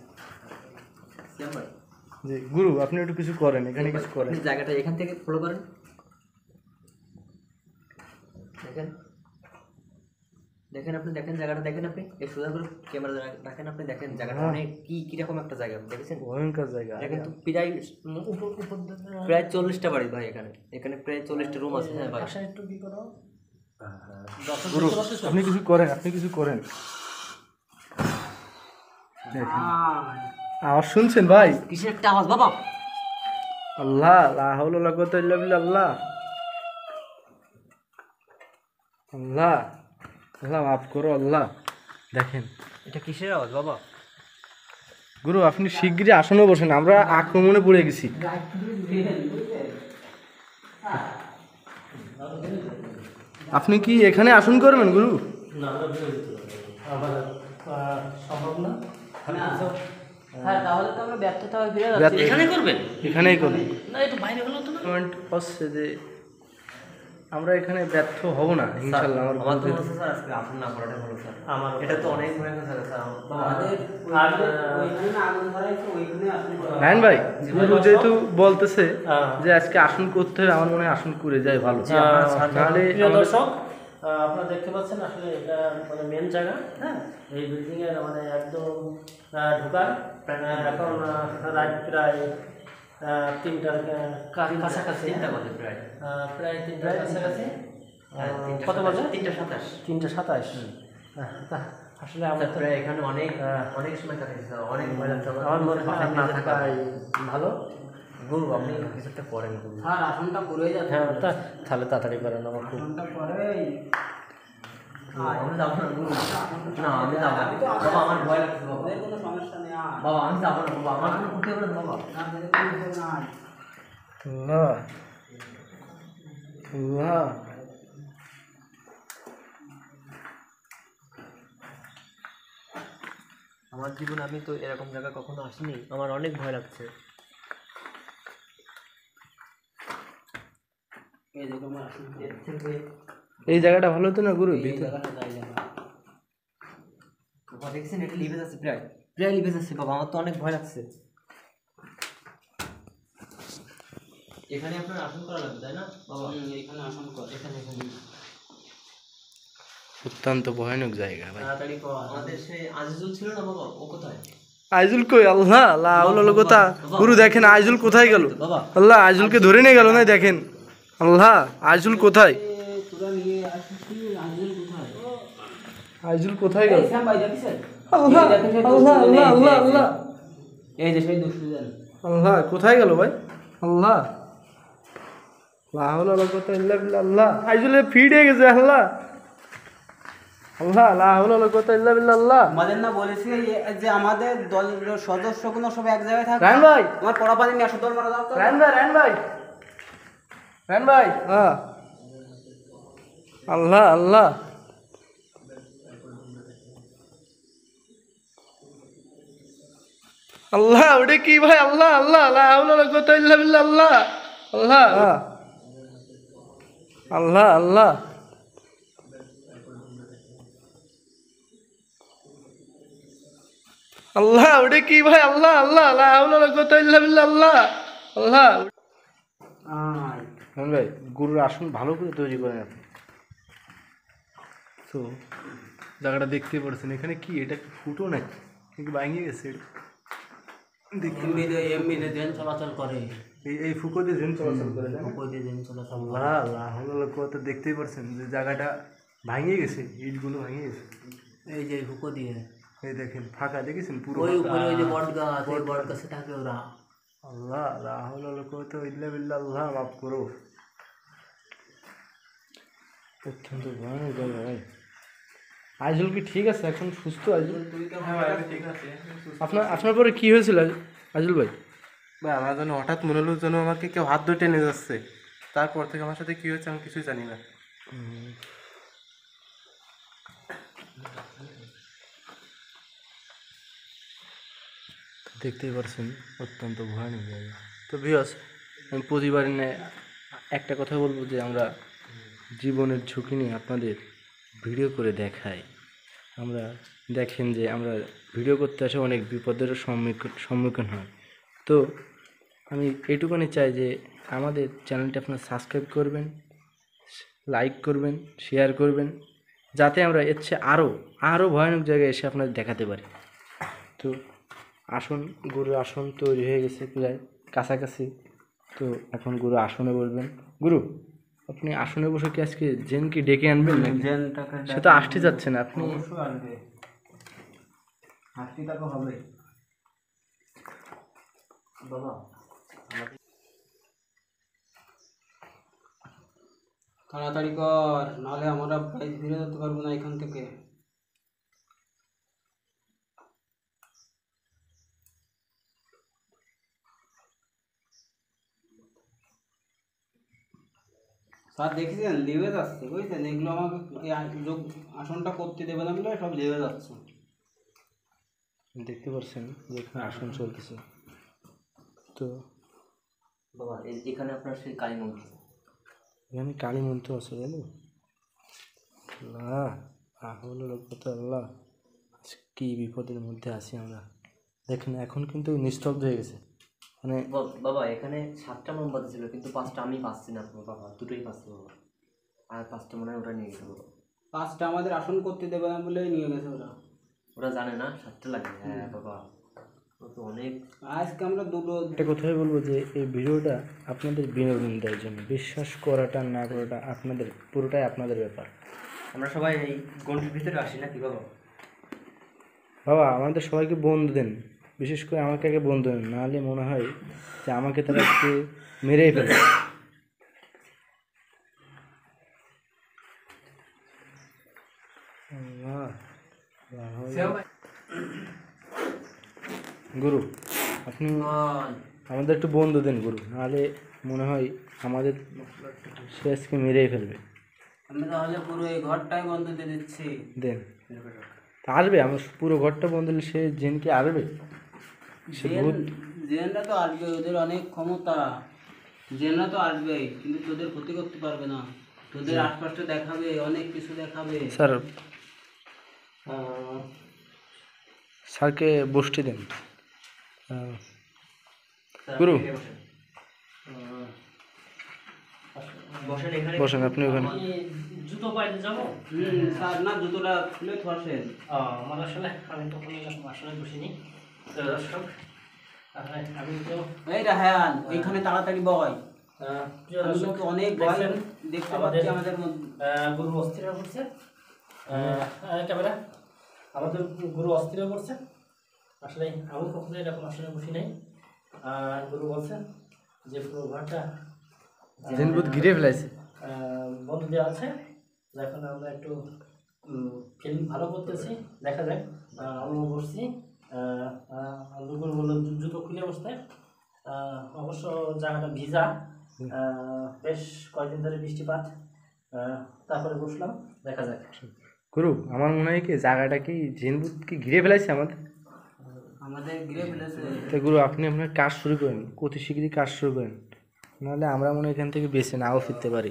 জি গুরু আপনি একটু কিছু করেন এখানে কিছু করেন। আপনি জায়গাটা এখান থেকে ফলো করেন। দেখেন। দেখেন আপনি দেখেন জায়গাটা দেখেন আপনি। এই সোজা করে ক্যামেরা রাখেন আপনি দেখেন জায়গাটা অনেক কি কীরকম একটা জায়গা দেখেছেন? ভয়ঙ্কর জায়গা। দেখেন কিন্তু প্রায় প্রায় চল্লিশটা বাড়ি ভাই এখানে। এখানে প্রায় চল্লিশটা রুম আছে হ্যাঁ ভাই। একটু কি করো? গুরু আপনি কিছু করেন আপনি কিছু করেন। আওয়াজ শুনছেন ভাই? কিসের একটা আওয়াজ বাবা? আল্লাহ লা হাওলা ওয়ালা কুওয়াতা আল্লাহ। আল্লাহ আল্লাহ মাফ করো আল্লাহ। দেখেন। এটা কিসের আওয়াজ বাবা? গুরু আপনি শিগগিরই আসনে বসেন আমরা আক্রমণে পড়ে গেছি। আপনি কি এখানে আসন করবেন গুরু? না সম্ভব না। হ্যাঁ তাহলে তো আমরা ব্যর্থতা হয়ে ফিরে যাচ্ছি। এখানে করবেন? এখানেই করুন না একটু বাইরে হলো তো না? কমেন্ট হচ্ছে যে আমরা এখানে ব্যর্থ হব না ইনশাল্লাহ আমার আমার তো মনে স্যার আজকে আসুন না করাটা ভালো স্যার। আমার এটা তো অনেক ভয়ঙ্কর জায়গা স্যার আমাদের ওইখানে আগুন ধরাইছে ওইখানে আসলে রায়ন ভাই যেহেতু বলতেছে হ্যাঁ। যে আজকে আসন করতে হবে আমার মনে হয় আসন করে যায় ভালো। প্রিয় দর্শক আপনারা দেখতে পাচ্ছেন আসলে এটা মানে মেন জায়গা হ্যাঁ? এই বিল্ডিং এর মানে একদম ঢোকার। এখন রাত প্রায় তিনটার কাছাকাছি প্রায়। প্রায় তিনটার কাছাকাছি। হ্যাঁ, কত বাজে? তিনটা সাতাশ। তিনটা সাতাশ। তা আসলে আমার তো প্রায় এখানে অনেক হ্যাঁ। অনেক সময় কাটিয়েছে অনেক আমার মনে হয় না থাকাই ভালো। গুরু আপনি কিছু একটা করেন গুরু স্যার আসনটা করে যাচ্ছে হ্যাঁ তা তাহলে তাড়াতাড়ি করেন আমার খুব। করে আমি যাব না গুরু না আমি যাব না। বাবা আমার ভয় লাগছে বাবা। কোনো সমস্যা নেই বাবা আমি যাব না বাবা। আমার কোনো ক্ষতি হবে না বাবা। না তোদের কোনো কিছু নাই আল্লাহ আল্লাহ আমার জীবনে আমি তো এরকম জায়গা কখনো আসিনি। আমার অনেক ভয় লাগছে। এই জায়গাটা ভালো হতো না গুরু দেখছেন এটা লিভে যাচ্ছে প্রায় প্রায় লিভে যাচ্ছে বাবা আমার তো অনেক ভয় লাগছে এখানে আপনার আসন করা লাগবে তাই না বাবা হুম, এইখানে আসন কর এখানে এখানে অত্যন্ত ভয়ানক জায়গা ভাই তাড়াতাড়ি কর আমাদের সেই আজিজুল ছিল না বাবা ও কোথায় আইজুল কই আল্লাহ আল্লাহ কোথা গুরু দেখেন আইজুল কোথায় গেল বাবা আল্লাহ আইজুলকে ধরে নিয়ে গেল না দেখেন আল্লাহ আইজুল কোথায়? আইজুল কোথায় গেল? আল্লাহ আল্লাহ আল্লাহ আল্লাহ আল্লাহ। এই যে সেই আল্লাহ কোথায় গেল ভাই? আল্লাহ। ইল্লা বিল্লাহ। আইজুলে গেছে আল্লাহ। আল্লাহ লা হাওলা ওয়ালা ইল্লা বিল্লাহ। আল্লাহ আমাদের না বলেছি এ- যে আমাদের দলের সদস্যগুলো সব এক জায়গায় রায়ন ভাই। আমার পড়া পানি নিয়ে আসো দল মারা তো ভাই। রায়ন ভাই। হ্যাঁ। আল্লাহ আল্লাহ। আল্লাহ ওটা কি ভাই? আল্লাহ আল্লাহ। কুওয়াতা আল্লাহ। আল্লাহ। হ্যাঁ। আল্লাহ আল্লাহ। আল্লাহ ওটা কি ভাই? আল্লাহ আল্লাহ। কুওয়াতা ইল্লা আল্লাহ। আল্লাহ। মোহন ভাই গরুর আসন ভালো করে তৈরি করেন আপনি। তো জায়গাটা দেখতে পারছেন এখানে কি? এটা কি ফুটো নাকি? কি ভাঙিয়ে গেছে? এমনিতে এমনিতে চলাচল করে। এই এই ফুকো দিয়ে চলাচল করে? ওই দিয়ে চলাচল করে। আল্লাহ আল্লাহ আল্লাহ দেখতেই পারছেন যে জায়গাটা ভাঙিয়ে গেছে ইটগুলো ভাঙিয়ে গেছে। এই যে হুকো দিয়ে। এই দেখেন ফাঁকা দেখেছেন পুরো ওই উপরে ওই যে বট গাছ ওই বট গাছে। থাকে ওরা। আল্লাহ রাহুল কত ইল্লা বিল্লাহ আল্লাহ মাফ করো। অত্যন্ত ভয়ানক জায়গা ভাই আইজুল কি ঠিক আছে? এখন সুস্থ আইজুল? আপনার আপনার পরে কি হয়েছিল আইজুল- ভাই? ভাই আমার জন্য হঠাৎ মনে হলো যেন আমাকে কেউ হাত ধরে টেনে যাচ্ছে। তারপর থেকে আমার সাথে কি হয়েছে আমি কিছুই জানি না। দেখতেই পারছেন অত্যন্ত ভয়ানক জায়গা। তো ভিওস আমি প্রতিবারে একটা কথা বলব যে আমরা জীবনের ঝুঁকি নিয়ে আপনাদের ভিডিও করে দেখাই আমরা দেখেন যে আমরা ভিডিও করতে আসে অনেক বিপদের সম্মুখীন হয়। তো আমি এইটুকুনি চাই যে আমাদের চ্যানেলটি আপনারা সাবস্ক্রাইব করবেন, লাইক করবেন, শেয়ার করবেন, যাতে আমরা এর চেয়ে আরও আরও ভয়ানক জায়গায় এসে আপনাদের দেখাতে পারি। তো আসন গুরুর আসন তৈরি হয়ে গেছে প্রায় কাছাকাছি। তো এখন গুরু আসনে বলবেন গুরু। আপনি আসনে বসে কি আজকে জেন কি ডেকে আনবেন নাকি? জেনটাকে সে তো আসতে যাচ্ছে না আপনি অবশ্যই আসবে আসতে তাকে হবে। বাবা তাড়াতাড়ি কর নাহলে আমরা প্রাইজ ফিরে যেতে পারব না এখান থেকে। স্যার দেখেছেন লেবে যাচ্ছে বুঝছেন? এগুলো আমাকে যোগ আসনটা করতে দেবে না বলে সব লেবে যাচ্ছে। দেখতে পাচ্ছেন যে এখানে আসন চলতেছে। তো বাবা এখানে আপনার সেই কালী মন্দির। এখানে কালী মন্ত্র আছে জানো আল্লাহ আহল কত আল্লাহ। কি বিপদের মধ্যে আছি আমরা? দেখেন এখন কিন্তু নিস্তব্ধ হয়ে গেছে। মানে বাবা এখানে সাতটা মোমবাতি ছিল কিন্তু পাঁচটা আমি পাচ্ছি না বাবা দুটোই পাচ্ছি বাবা। আর পাঁচটা মনে হয় ওরা নিয়ে গেছে বাবা। পাঁচটা আমাদের আসন করতে দেবে না বলেই নিয়ে গেছে ওরা। ওরা জানে না সাতটা লাগে। হ্যাঁ বাবা অনেক আজকে আমরা দুটো একটা কথাই বলব যে এই ভিডিওটা আপনাদের বিনোদন দেওয়ার জন্য। বিশ্বাস করাটা না করাটা আপনাদের পুরোটাই আপনাদের ব্যাপার। আমরা সবাই এই গন্ডির ভিতরে আসি নাকি বাবা? বাবা আমাদের সবাইকে বন্ধু দেন। বিশেষ করে আমাকে আগে বন্ধু দেন নাহলে মনে হয় যে আমাকে তারা একটু মেরেই আল্লাহ। গুরু আপনি আমাদের একটু বন্ধু দেন গুরু নাহলে মনে হয় আমাদের সে আজকে মেরেই ফেলবে। আমি তাহলে পুরো এই ঘরটাই বন্ধ দিয়ে দিচ্ছি। দেন। আসবে আমার পুরো ঘরটা বন্ধ হলে সে জেনকে আসবে জেনরা তো আসবে ওদের অনেক ক্ষমতা। জেনরা তো আসবেই কিন্তু তোদের ক্ষতি করতে পারবে না। তোদের আশপাশটা দেখাবে অনেক কিছু দেখাবে। স্যার স্যারকে বসতে দেন। গুরু। বসেন। আপনি ওখানে। জুতো পাইতে যাব? স্যার না জুতোটা খুলে থাসেন আমার আসলে আমি তখন আসলে বসিনি তো দর্শক আমি তো এই রাহান তাড়াতাড়ি বয় অনেক দেখতে আমাদের, পাচ্ছি আমাদের মধ্যে। গুরু অস্থির আহ, ক্যামেরা আমাদের গুরু অস্থির পড়ছে। আসলে আমি কখনো এরকম আসলে বসি নাই। আর গুরু বলছেন যে পুরো ঘরটা জেন ঘিরে ফেলাইছে। আহ, বন্ধ দেওয়া আছে। এখন আমরা একটু ফিল্ম ভালো করতেছি দেখা যাক। আহ, আমি বসছি। বলল জুতো খুলে বসতে অবশ্য জায়গাটা ভিজা। বেশ কয়েকদিন ধরে বৃষ্টিপাত। তারপরে বসলাম দেখা যাক। গুরু আমার মনে হয় কি জায়গাটা কি জেন ভূত কি ঘিরে ফেলাইছে আমাদের? আমাদের ঘিরে ফেলেছে। তো গুরু আপনি আপনার কাজ শুরু করেন অতি শীঘ্রই কাজ শুরু করেন। নাহলে আমরা মনে হয় এখান থেকে বেছে নাও ফিরতে পারি।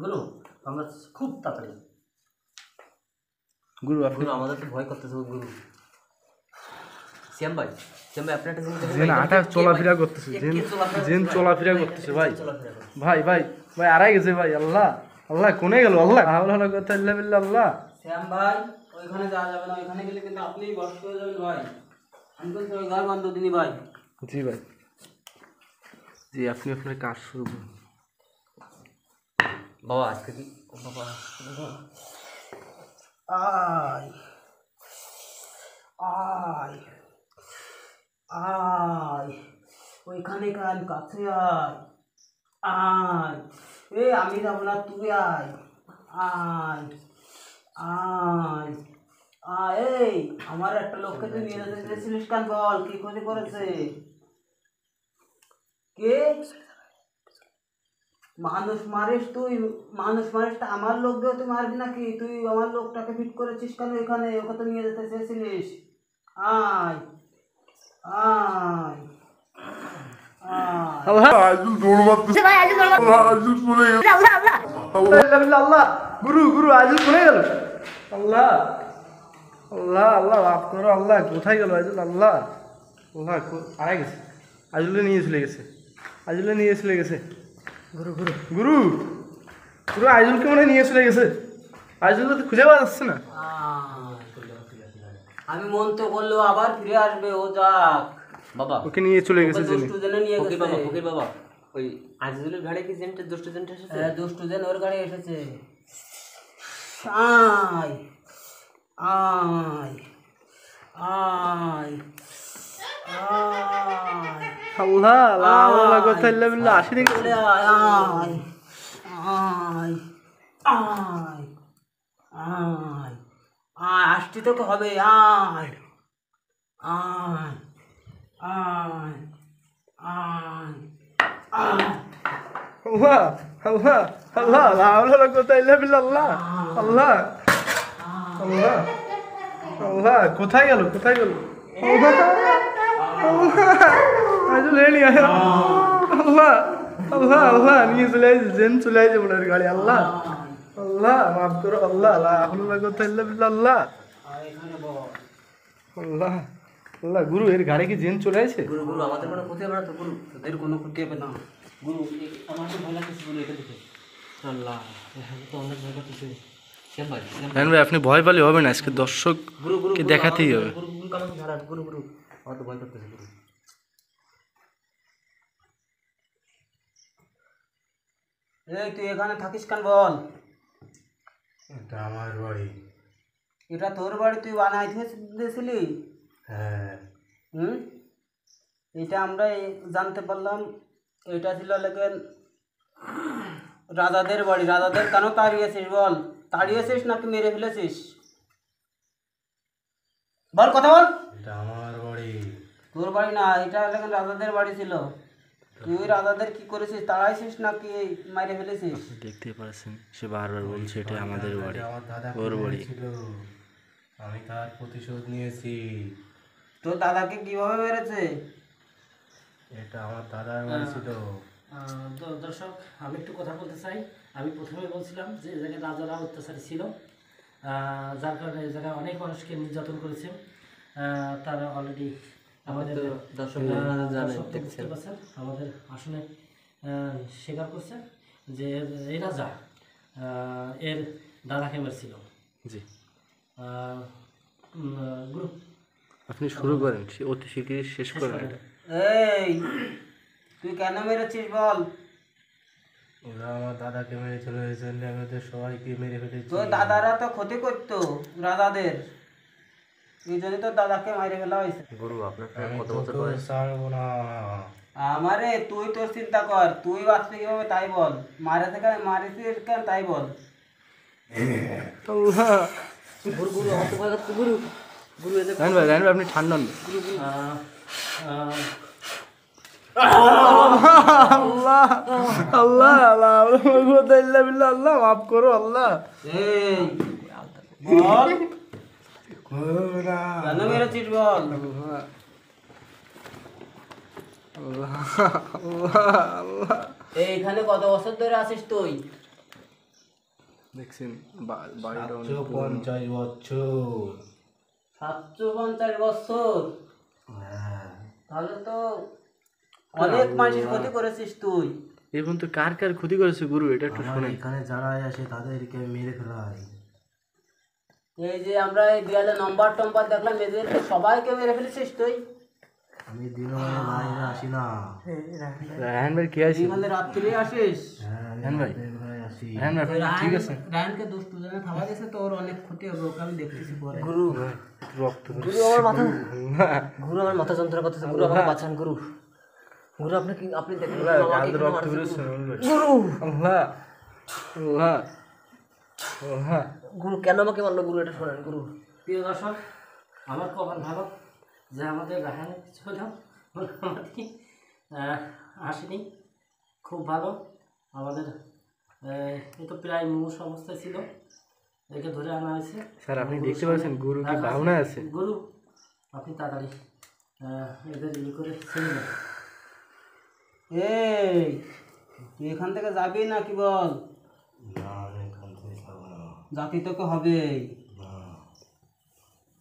গুরু আমরা খুব তাড়াতাড়ি গুরু আপনি গুরু আমাদের তো ভয় করতেছে গুরু। শ্যাম ভাই শ্যাম ভাই আপনার একটা জিনিস জেন আটা চলাফেরা করতেছে জেন জেন? চলাফেরা করতেছে ভাই। ভাই ভাই ভাই আড়াই গেছে ভাই আল্লাহ আল্লাহ কোনে গেল আল্লাহ? আল্লাহ কথা আল্লাহ বিল্লাহ আল্লাহ। শ্যাম ভাই ওইখানে যাওয়া যাবে না ওইখানে গেলে কিন্তু আপনিই বস হয়ে যাবেন ভাই। আমি বলছি ওই ঘর বন্ধ ভাই। জি ভাই। জি আপনি আপনার কাজ শুরু করুন। বাবা আজকে কি বাবা আয় আয় আয় ওইখানে কাল কাছে আয়? আয়। এ আমি যাব না তুই আয়। আয়। আয়। আয় এই আমার একটা লোককে তুই নিয়ে যেতে চেয়েছিলিস কান বল? কি ক্ষতি করেছে? কে? মানুষ মারিস তুই মানুষ মারিস তা আমার লোককেও তুই মারবি নাকি তুই আমার লোকটাকে ফিট করেছিস কেন এখানে ওকে তো নিয়ে যেতে চেয়েছিলিস আয় আয় আয় আল্লাহ আল্লাহ আল্লাহ গুরু গুরু আজুল গেল আল্লাহ আল্লাহ আল্লাহ আল্লাহ কোথায় গেল আজুল আল্লাহ আল্লাহ আড়াই গেছে আজুলে নিয়ে চলে গেছে আজুলে নিয়ে চলে গেছে গুরু গুরু। গুরু গুরু আজুলকে মনে নিয়ে চলে গেছে? আজুল তো খুঁজে পাওয়া যাচ্ছে না। আমি মন তো করলেও আবার ফিরে আসবে ও যাক। বাবা ওকে নিয়ে চলে গেছে জেনে দুষ্টু জেনে নিয়ে ফকির বাবা গেছে। ফকির বাবা ওই আজিজুলের ঘাড়ে কি জেন্টে দুষ্ট জেন্টে এসেছে? হ্যাঁ দুষ্টু জেন ওর গাড়ি এসেছে। আয় আয় আয় আয়। আল্লাহ আল্লাহ বিল্লাহ আসি আয় আয় আয় আয় আয় আসতে তোকে হবে আয় আয় আয় আয় আয়। আল্লাহ আল্লাহ আল্লাহ আল্লাহ আল্লাহ কোথায় আল্লাহ বিল্লাহ আল্লাহ আল্লাহ আল্লাহ আল্লাহ কোথায় গেল কোথায় গেল? লেনি আল্লাহ আল্লাহ আল্লাহ নিয়ে চলে আসছে জেন চলে আসছে মনের গাড়ি আল্লাহ আল্লাহ মাফ করো আল্লাহ আল্লাহ আল্লাহ কোথায় আল্লাহ আল্লাহ আল্লাহ আল্লাহ গুরু এর গাড়ি কি জেন চলে আসে গুরু গুরু আমাদের কোনো ক্ষতি হবে না তো গুরু তোদের কোনো ক্ষতি হবে না গুরু এ- আমার তো ভয় লাগতেছে গুরু এটা দেখে আল্লাহ এখানে তো অনেক ভয় ভাই আপনি ভয় পেলে হবে না আজকে দর্শক গুরু গুরু কে গুরু, দেখাতেই হবে। আমার তো ভয় করতেছে গুরু এই তুই এখানে থাকিস কেন বল? এটা আমার বাড়ি। এটা তোর বাড়ি তুই বানাই দিয়েছিলি? হ্যাঁ। হুম? এটা আমরা জানতে পারলাম এটা ছিল লেগেন রাজাদের বাড়ি। রাজাদের কেন তাড়িয়েছিস বল? তাড়িয়েছিস নাকি মেরে ফেলেছিস? বল কথা বল। এটা আমার তোর বাড়ি না এটা লেগেন রাজাদের বাড়ি ছিল। তুই রাজাদের কি করেছিস? তাড়াইছিস নাকি মাইরে ফেলেছিস? দেখতে পাচ্ছেন সে বারবার বলছে এটা আমাদের বাড়ি আমার দাদা ওর বাড়ি। ছিল। আমি তার প্রতিশোধ নিয়েছি। তোর দাদাকে কীভাবে মেরেছে? এটা আমার দাদার বাড়ি ছিল। দর্শক আমি একটু কথা বলতে চাই। আমি প্রথমে বলছিলাম যে এই জায়গায় রাজারা অত্যাচারী ছিল। যার কারণে এই জায়গায় অনেক মানুষকে নির্যাতন করেছে। তারা অলরেডি আমাদের দর্শক আমাদের আসলে স্বীকার করছে যে এই রাজা এর দাদাকে মেরেছিল জি। গ্রুপ আপনি শুরু করেন অতি শীঘ্রই শেষ করেন। এই তুই কেন মেরেছিস বল? ওরা আমার দাদাকে মেরেছিল এই জন্য আমি ওদের সবাইকে মেরে ফেলেছি। তোর দাদারা তো ক্ষতি করতো রাজাদের। জন্য তোর দাদাকে মাইরে ফেলা হয়েছে? গুরু আপনার কত বছর বয়স? ছাড়বো না। আমারে তুই তোর চিন্তা কর তুই বাঁচতে কীভাবে তাই বল। মারে থেকে মারিস কেন তাই বল। গুরু গুরু তো গুরু গুরু ভাই ভাই আপনি ঠান্ডা হন। আহ, আহ, আল্লাহ আল্লাহ আল্লাহ আল্লাহ মাফ করো আল্লাহ। বল। এইখানে কত বছর ধরে আছিস তুই? দেখছেন সাতশো পঞ্চাশ বছর। সাতশো পঞ্চাশ বছর? হ্যাঁ। তাহলে তো অনেক মানুষের ক্ষতি করেছিস তুই। এখন তো কার কার ক্ষতি করেছে গুরু? এটা একটু শোনেন। এখানে যারা আসে তাদেরকে মেরে ফেলাই এই যে আমরা এই দেয়ালে নম্বর টম্বর দেখলাম এদেরকে সবাইকে মেরে ফেলেছিস তুই। আমি দিনে বাইরে আসি না। রায়ন ভাই। কে আছে এখানে রাত্রি আসিস। হ্যাঁ রায়ন ভাই আসি। রায়ন ভাই আপনি ঠিক আছে। দিয়েছে তো ওর অনেক ক্ষতি হবে ওকে আমি দেখতেছি পরে। গুরু রক্ত গুরু আমার মাথা গুরু আমার মাথা যন্ত্রণা করতেছে গুরু আমাকে বাঁচান গুরু। গুরু আপনি কি আপনি দেখুন গুরু। রক্ত গুরু। গুরু! আল্লাহ আল্লাহ আল্লাহ। গুরু কেন আমাকে মারলো গুরু এটা শোনেন গুরু? প্রিয় দর্শক আমার কপাল ভালো যে আমাদের রাহান কিছু হলেও মোটামুটি আসেনি। খুব ভালো। আমাদের এ তো প্রায় মুমূর্ষ অবস্থায় ছিল একে ধরে আনা হয়েছে। স্যার আপনি দেখতে পাচ্ছেন গুরু কি ভাবনা আছে। গুরু আপনি তাড়াতাড়ি এদের ই করে ছেড়ে দেন এই তুই এখান থেকে যাবি না কি বল? জাতি তোকে হবে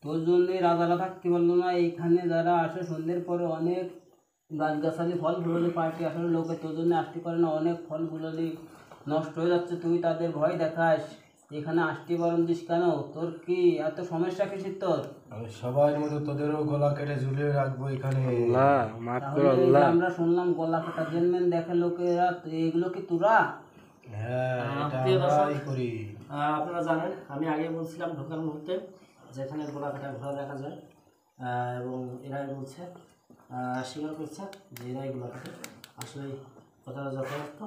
তোর জন্যই রাজারা থাকতে পারল না এইখানে যারা আসে সন্ধ্যের পরে অনেক গাছগাছালি ফল ফুললি পার্টি আসলে লোকে তোর জন্য আসতে পারে না অনেক ফল ফুললি নষ্ট হয়ে যাচ্ছে তুই তাদের ভয় দেখাস। এখানে আসতে পারেন দিস কেন? তোর কি এত সমস্যা কিসের তোর? আমি সবাই মতো তোদেরও গলা কেটে ঝুলিয়ে রাখব এখানে। আল্লাহ মাফ করো তাহলে এই যে আল্লাহ। আমরা শুনলাম গলা কাটা জেনমেন দেখে লোকেরা এগুলো কি তোরা? হ্যাঁ এটা আমরাই করি। আপনারা জানেন আমি আগে বলছিলাম ঢোকার মুহূর্তে যেখানে গোলা কাটা ঘোড়া দেখা যায়। এবং এরাই বলছে স্বীকার করছে যে এরাই গোলা কাটে আসলে কথাটা যথার্থ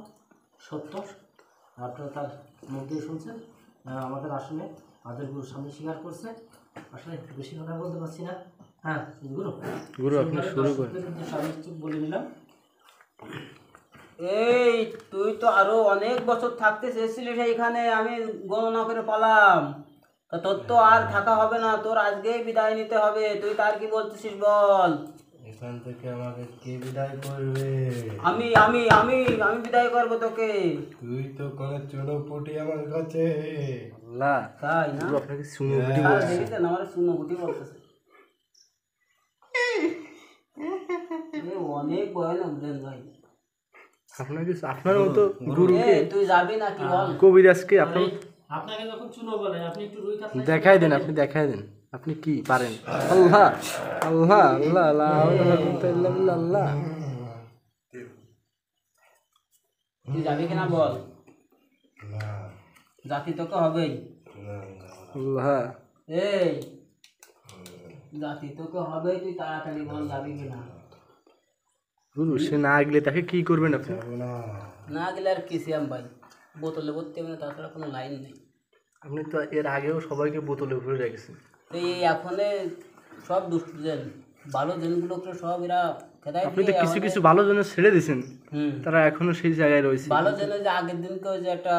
সত্য। আপনারা তার মুখ দিয়ে শুনছেন আমাদের আসলে আমাদের গুরুর সামনে স্বীকার করছে। আসলে বেশি কথা বলতে পারছি না। হ্যাঁ গুরু। গুরু আপনি শুরু করেন। আমি বলে নিলাম। এই তুই তো আরও অনেক বছর থাকতে চেয়েছিলিস এইখানে আমি গণনা করে পালাম। তা তোর তো আর থাকা হবে না তোর আজকেই বিদায় নিতে হবে তুই তার কি বলতেছিস বল? এখান থেকে আমাকে কে বিদায় করবে? আমি আমি আমি আমি বিদায় করব তোকে। তুই তো কোনো আমার কাছে। আল্লাহ তাই না? আপনাকে দেখেছেন আমার শূন্য গুটি বলতেছে। [laughs] অনেক ভয়ানক দেন ভাই। আপনাকে আপনার মতো গুরুকে তুই যাবি নাকি বল? কবিরাজকে আপনার আপনাকে যখন চুনো বলে আপনি একটু রুই কাতলা দেখাই দেন আপনি দেখাই দেন। আপনি কি পারেন? আল্লাহ আল্লাহ আল্লাহ আল্লাহ আল্লাহ আল্লাহ তুই যাবি কিনা বল? না জাতি তোকে হবেই। না, আল্লাহ। এই জাতি তোকে হবে তুই তাড়াতাড়ি বল যাবি কিনা। গুরু সে না গেলে তাকে কি করবেন আপনি? না। গেলে আর কি সিয়াম ভাই? বোতলে ভর্তি হবে না তাছাড়া কোনো লাইন নেই। আপনি তো এর আগেও সবাইকে বোতলে ভরে রেখেছেন। তো এই এখনে সব দুষ্ট জেন ভালো জেনগুলোকে সব এরা খেদাই আপনি তো কিছু কিছু ভালো জন্য ছেড়ে দিয়েছেন। হুম। তারা এখনও সেই জায়গায় রয়েছে। ভালো জেনে যে আগের দিনকে ওই যে একটা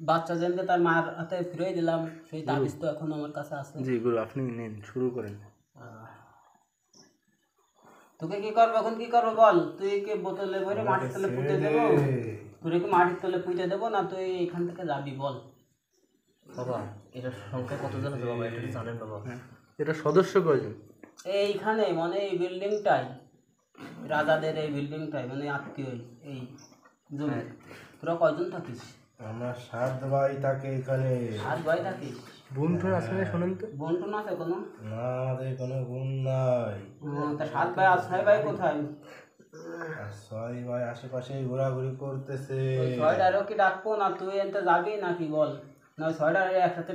বাচ্চা জেনকে তার মার হাতে ফিরে দিলাম সেই তাবিজ তো এখন আমার কাছে আছে। জি গুরু আপনি নেন শুরু করেন। তোকে কি করব এখন কি করব বল? তুই কি বোতলে ভরে মাটির তলে পুঁতে দেবো? তুই কি মাটির তলে পুঁতে দেবো না তুই এখান থেকে যাবি বল? বাবা এটার সংখ্যা কতজন আছে বাবা? এটা জানেন বাবা। হ্যাঁ এটা সদস্য কয়জন? এইখানে মানে এই বিল্ডিংটাই রাজাদের এই বিল্ডিংটাই মানে আত্মীয় এই জমি তোরা কয়জন থাকিস? আমরা সাত ভাই থাকে এখানে। সাত ভাই থাকিস বন্ধু আছে না শোনেন তো? বন্টন আছে কোনো? না আমাদের কোনো গুণ নাই। তা সাত ভাই আর ছয় ভাই কোথায়? ছয় ভাই আশেপাশে ঘোরাঘুরি করতেছে। ছয়টারও কি ডাকবো না? তুই এনতে যাবি নাকি বল? না ছয়টার একসাথে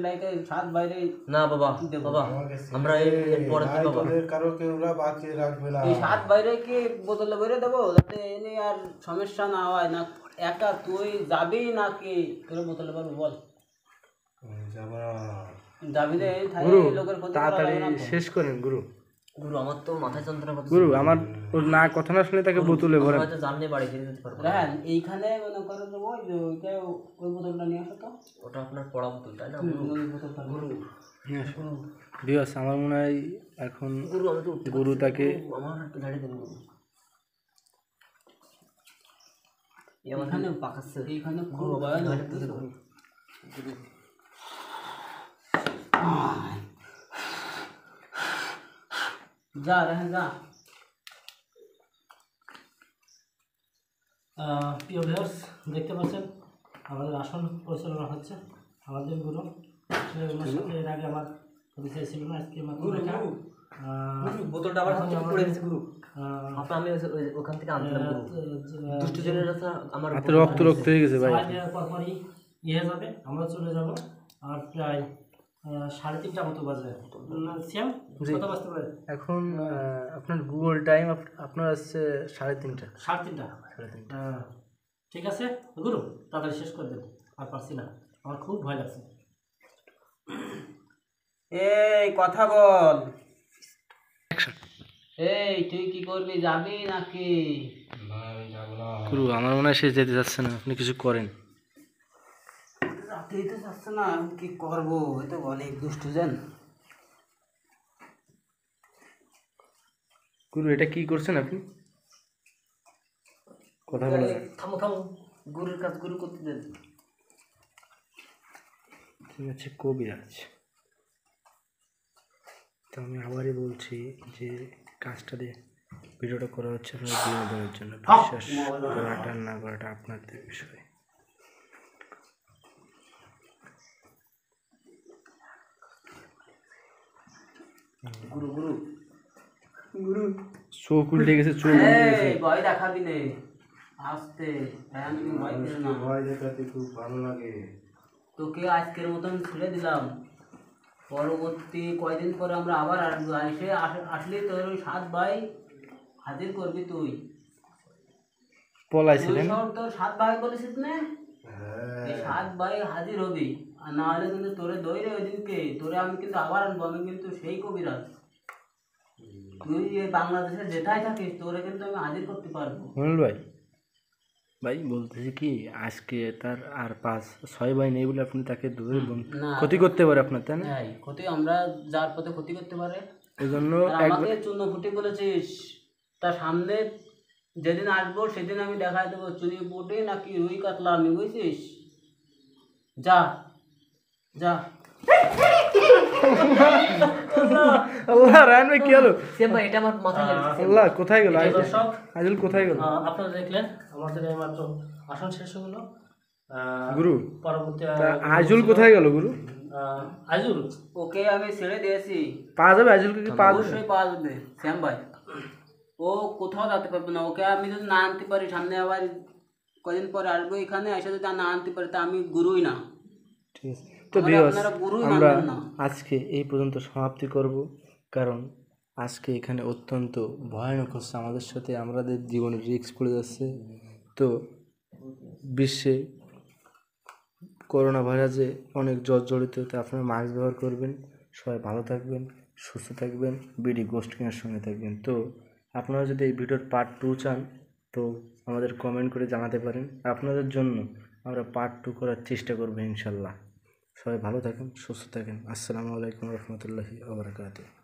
সাত বাইরে না বাবা দেবো। বাবা আমরা এর এর পরে বাবা। কারও কেউ ওরা বাঁচিয়ে রাখবে না। সাত বাইরে কি বেরে দেবো? যাতে এনে আর সমস্যা না হয় না একা তুই যাবি নাকি? তোর বোতলে বল। আমি যাবি রে তাই লোকের তাড়াতাড়ি। শেষ করেন গুরু। গুরু আমার তো মাথায় যন্ত্রণা করছে গুরু আমার ওর না কথা না শুনে তাকে বোতলে হয়তো জানলে বাড়ি ফিরে যেতে পারব। রাহান এইখানে মনে করো যে ওই যে ওইটা ওই বোতলটা নিয়ে আসো তো। ওটা আপনার পড়া বোতল তাই না গুরু? বিয়াস আমার মনে হয় এখন গুরু আমি তো গুরু তাকে আমার একটু ঝাড়ি দেন গুরু এই আমার এখানে পাকাচ্ছে এইখানে ভয়ানক বুঝছ? যা রাহান যা। প্রিয় ভিউয়ার্স দেখতে পাচ্ছেন আমাদের আসন পরিচালনা হচ্ছে আমাদের গুরু। এর আগে আমার ছিল না আজকে বোতলটা আবার হাতে পড়ে গেছে গুরু আহ, আমি ওখান থেকে আনলাম গুরু আহ, দুষ্টু জনের রাস্তা আমার হাতে রক্ত রক্ত হয়ে গেছে ভাই। পরপরই ইয়ে যাবে আমরা চলে যাব। আর প্রায় সাড়ে তিনটা মতো বাজে শ্যাম কত বাজতে পারে? এখন আপনার গুগল টাইম আপনার আসছে সাড়ে তিনটা। সাড়ে তিনটা। সাড়ে তিনটা। হ্যাঁ ঠিক আছে গুরু তাড়াতাড়ি শেষ করে দেন। আর পারছি না আমার খুব ভয় লাগছে। এই কথা বল। এই তুই কি করবি? যাবি নাকি? গুরু আমার মনে হয় সে যেতে যাচ্ছে না। আপনি কিছু করেন। রাতেই তো যাচ্ছে না আমি কি করব? এ তো অনেক দুষ্টু জান। গুরু এটা কি করছেন আপনি? কথা বলা যায়। থামো থামো। গুরুর কাজ গুরু করতে দেন। ঠিক আছে কবিরাজ। তো আমি আবারই বলছি যে কাজটা দিয়ে ভিডিওটা করা হচ্ছে আপনার বিনোদনের জন্য বিশ্বাস করাটা না করাটা আপনাদের বিষয়। গুরু গুরু। চোখ উল্টে গেছে চোখ উল্টে গেছে। ভয় দেখাবি নে। আস্তে হ্যাঁ ভয় না। ভয় দেখাতে খুব ভালো লাগে। তোকে আজকের মতন ছেড়ে দিলাম। পরবর্তী কয়দিন পরে আমরা আবার আসব। এসে আস- আসলে তোর ওই সাত ভাই হাজির করবি তুই। পলাইছিলেন। তোর সাত ভাই বলেছিস না? হ্যাঁ। এই সাত ভাই হাজির হবি। আর না হলে কিন্তু তোরে দইরে ওই দিনকে তোরে আমি কিন্তু আবার আনব আমি কিন্তু সেই কবিরাজ। তুই এই বাংলাদেশে যেটাই থাকিস তোরে কিন্তু আমি হাজির করতে পারব। ভাই ভাই বলতেছি কি আজকে তার আর পাঁচ ছয় ভাই নেই বলে আপনি তাকে না ক্ষতি করতে পারে আপনার তাই না? হ্যাঁ ক্ষতি আমরা যার পথে ক্ষতি করতে পারে। এই জন্য আমাকে চূর্ণ ফুটি বলেছিস তার সামনে যেদিন আসব সেদিন আমি দেখাই দেবো চুরি পুটি নাকি রুই কাতলা আমি বুঝছিস? যা যা। [laughs] আল্লাহ। [laughs] রায়ন ভাই কি হলো? সেম ভাই এটা আমার মাথায় লাগছে আল্লাহ কোথায় গেল? আইজুল দর্শক আইজুল কোথায় গেল? আপনারা দেখলেন আমাদের এই মাত্র আসন শেষ হলো। গুরু পরবর্তী আইজুল কোথায় গেল গুরু? আইজুল। ওকে আমি ছেড়ে দিয়েছি। পাওয়া যাবে? আইজুলকে কি পাওয়া যাবে? অবশ্যই পাওয়া যাবে শ্যাম ভাই। ও কোথাও যেতে পারবে না ওকে আমি যদি না আনতে পারি সামনে আবার কদিন পরে আসব এখানে এসে যদি না আনতে পারি তা আমি গুরুই না। ঠিক আছে। তো গুরুই আমরা আজকে এই পর্যন্ত সমাপ্তি করব কারণ আজকে এখানে অত্যন্ত ভয়ানক হচ্ছে আমাদের সাথে আমাদের জীবনের রিস্ক পড়ে যাচ্ছে। তো বিশ্বে করোনা ভাইরাসে অনেক জ্বর জড়িত তো আপনারা মাস্ক ব্যবহার করবেন। সবাই ভালো থাকবেন সুস্থ থাকবেন বিডি গোস্টিংয়ের সঙ্গে থাকবেন। তো আপনারা যদি এই ভিডিওর পার্ট টু চান তো আমাদের কমেন্ট করে জানাতে পারেন। আপনাদের জন্য আমরা পার্ট টু করার চেষ্টা করব ইনশাল্লাহ। সবাই ভালো থাকেন সুস্থ থাকেন। আসসালামু আলাইকুম রহমতুল্লাহি আবরাকাতুহ